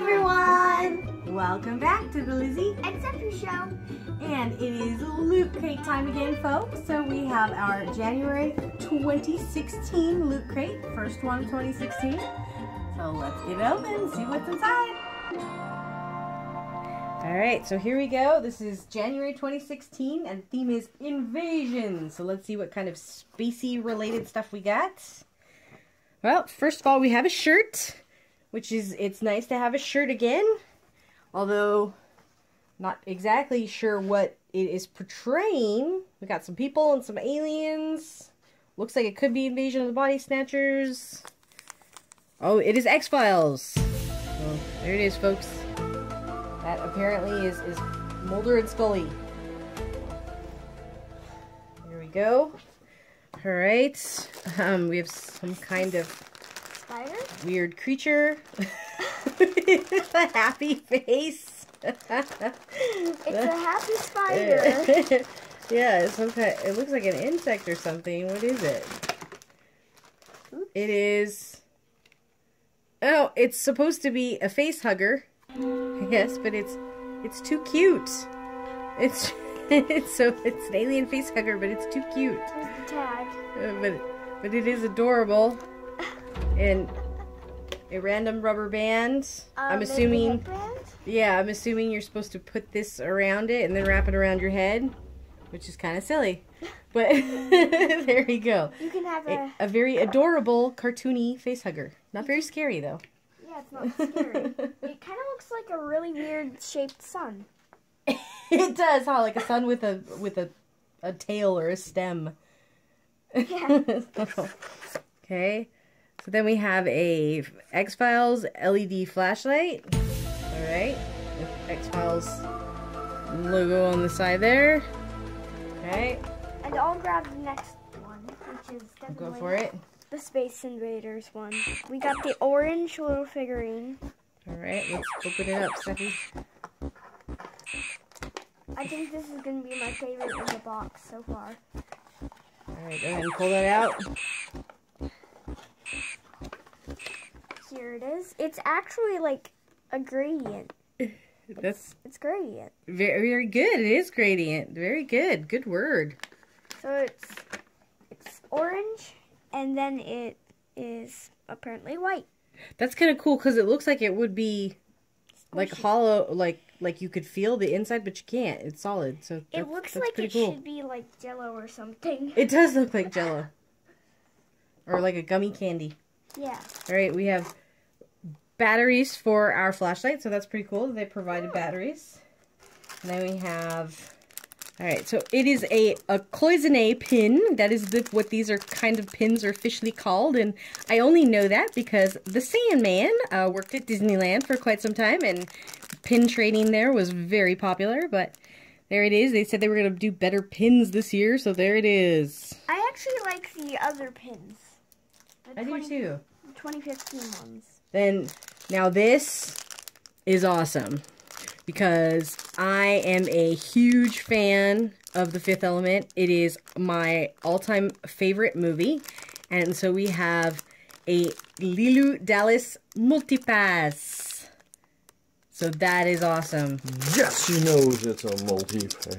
everyone! Welcome back to the Lizzy and Sephy Show. And it is Loot Crate time again, folks. So we have our January 2016 Loot Crate, first one of 2016. So let's get it open see what's inside. Alright, so here we go. This is January 2016 and theme is Invasion. So let's see what kind of spacey related stuff we got. Well, first of all, we have a shirt which is, it's nice to have a shirt again, although not exactly sure what it is portraying. We got some people and some aliens. Looks like it could be Invasion of the Body Snatchers. Oh, it is X-Files. Well, there it is, folks. That apparently is, is Mulder and Scully. There we go. Alright. Um, we have some kind of? Weird creature. With a happy face. it's a happy spider. yeah, it's some kind, it looks like an insect or something. What is it? It is... Oh, it's supposed to be a face hugger. Yes, but it's it's too cute. It's it's so it's an alien face hugger, but it's too cute. There's the tag. Uh, but but it is adorable and a random rubber band. Um, I'm assuming. Yeah, I'm assuming you're supposed to put this around it and then wrap it around your head, which is kind of silly. But there you go. You can have a... a, a very adorable, cartoony face hugger. Not very scary though. Yeah, it's not scary. it kind of looks like a really weird shaped sun. it does, huh? Like a sun with a with a a tail or a stem. Yeah. okay. So then we have a X-Files LED flashlight. Alright. X-Files logo on the side there. Okay. And I'll grab the next one, which is Go for it. The Space Invaders one. We got the orange little figurine. Alright, let's open it up, Sephy. I think this is going to be my favorite in the box so far. Alright, go ahead and pull that out. It is. It's actually like a gradient. That's it's gradient. Very very good. It is gradient. Very good. Good word. So it's it's orange and then it is apparently white. That's kind of cool cuz it looks like it would be Squishy. like hollow like like you could feel the inside but you can't. It's solid. So It looks like it cool. should be like jello or something. It does look like jello. or like a gummy candy. Yeah. All right, we have batteries for our flashlight, so that's pretty cool. They provided batteries. And then we have, all right, so it is a, a cloisonne pin. That is the, what these are kind of pins are officially called. And I only know that because the Sandman uh, worked at Disneyland for quite some time and pin trading there was very popular, but there it is. They said they were going to do better pins this year, so there it is. I actually like the other pins. I 20, do too. 2015 ones. Then, now this is awesome because I am a huge fan of The Fifth Element. It is my all-time favorite movie. And so we have a Leeloo Dallas Multipass. So that is awesome. Yes, she knows it's a multi-pass.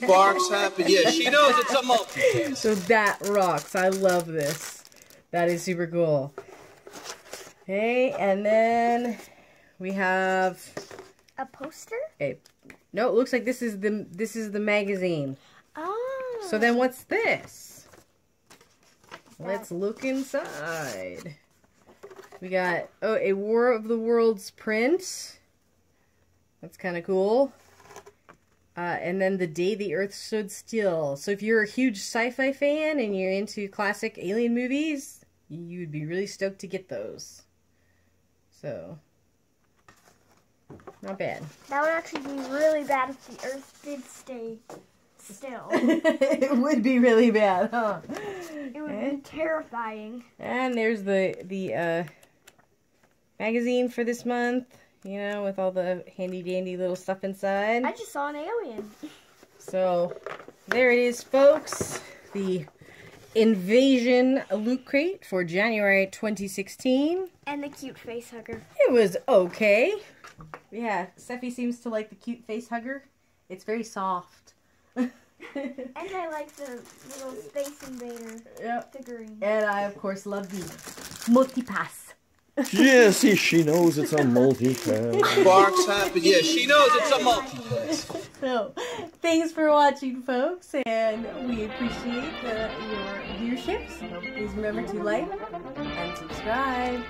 Barks happy. Yeah, she knows it's a multi-pass. So that rocks. I love this. That is super cool. Okay, and then we have a poster. A no, it looks like this is the this is the magazine. Oh. So then what's this? Let's look inside. We got oh a War of the Worlds print. That's kind of cool. Uh, and then The Day the Earth Stood Still. So if you're a huge sci-fi fan and you're into classic alien movies, you would be really stoked to get those. So, not bad. That would actually be really bad if the Earth did stay still. it would be really bad, huh? It would be terrifying. And there's the the uh, magazine for this month you know, with all the handy dandy little stuff inside. I just saw an alien. So, there it is, folks. The Invasion Loot Crate for January 2016. And the cute face hugger. It was okay. Yeah, Sephy seems to like the cute face hugger. It's very soft. And I like the little space invader yep. figurine. And I, of course, love the multipass. Yes, see, she knows it's a multi-pass. Sparks happen. Yeah, she knows it's a multi-pass. So, thanks for watching, folks, and we appreciate the, your viewership. So please remember to like and subscribe.